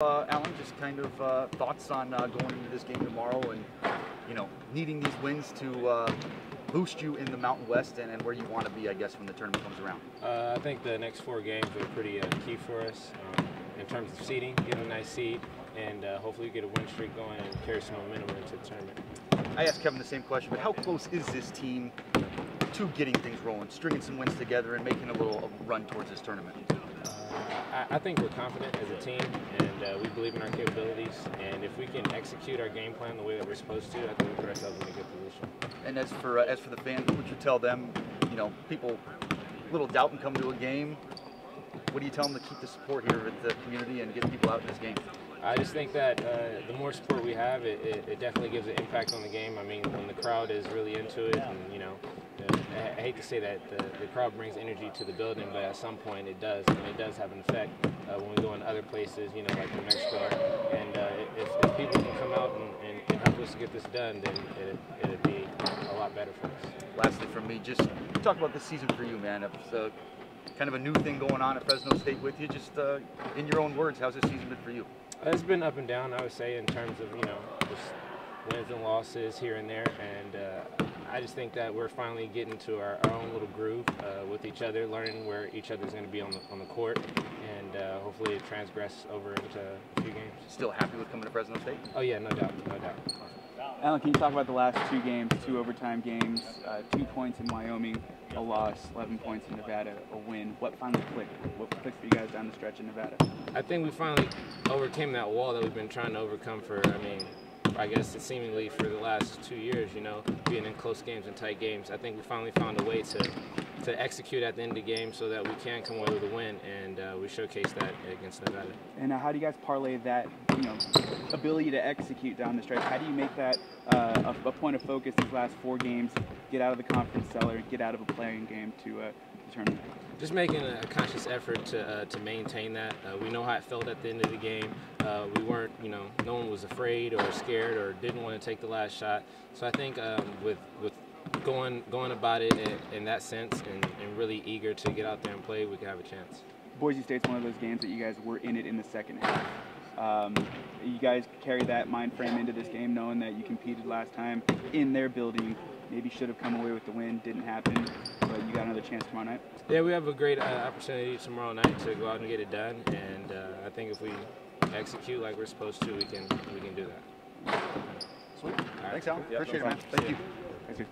Uh, Allen, just kind of uh, thoughts on uh, going into this game tomorrow and, you know, needing these wins to uh, boost you in the Mountain West and, and where you want to be, I guess, when the tournament comes around. Uh, I think the next four games are pretty uh, key for us um, in terms of seeding, getting a nice seed, and uh, hopefully we get a win streak going and carry some momentum into the tournament. I asked Kevin the same question, but how close is this team to getting things rolling, stringing some wins together, and making a little run towards this tournament? Uh, I, I, think we're confident as a team, and uh, we believe in our capabilities. And if we can execute our game plan the way that we're supposed to, I think we put ourselves in a good position. And as for uh, as for the fans, what would you tell them? You know, people little doubt and come to a game. What do you tell them to keep the support here with the community and get people out in this game? I just think that uh, the more support we have, it, it, it, definitely gives an impact on the game. I mean, when the crowd is really into it, and you know, I, hate to say that the, the, crowd brings energy to the building, but at some point it does, and it does have an effect uh, when we go in other places, you know, like New Mexico. And uh, if, if, people can come out and, and, and, help us get this done, then it, it'd be a lot better for us. Lastly, from me, just talk about the season for you, man. It's uh, kind of a new thing going on at Fresno State with you. Just uh, in your own words, how's this season been for you? Uh, it's been up and down, I would say, in terms of you know just wins and losses here and there, and uh, I just think that we're finally getting to our, our own little groove uh, with each other, learning where each other's going to be on the on the court, and uh, hopefully it transgress over into a few games. Still happy with coming to Fresno State? Oh yeah, no doubt, no doubt. Allen, can you talk about the last two games, two overtime games, uh, two points in Wyoming, a loss, 11 points in Nevada, a win. What finally clicked? What clicked for you guys down the stretch in Nevada? I think we finally overcame that wall that we've been trying to overcome for, I mean, I guess seemingly for the last two years, you know, being in close games and tight games. I think we finally found a way to to execute at the end of the game so that we can come away with a win, and uh, we showcased that against Nevada. And uh, how do you guys parlay that, you know, ability to execute down the stretch? How do you make that uh, a, a, point of focus these last four games? Get out of the conference cellar, get out of a playing game to uh, determine. Just making a conscious effort to uh, to maintain that. Uh, we know how it felt at the end of the game. Uh, we weren't, you know, no one was afraid or scared or didn't want to take the last shot. So I think um, with with going going about it in, in that sense and, and, really eager to get out there and play, we could have a chance. Boise State's one of those games that you guys were in it in the second half. Um, you guys carry that mind frame into this game, knowing that you competed last time in their building. Maybe should have come away with the win, didn't happen, but you got another chance tomorrow night. Yeah, we have a great uh, opportunity tomorrow night to go out and get it done, and uh, I think if we execute like we're supposed to, we can we can do that. Sweet. Thanks, Al. Appreciate it, man. Thank you. Thank you.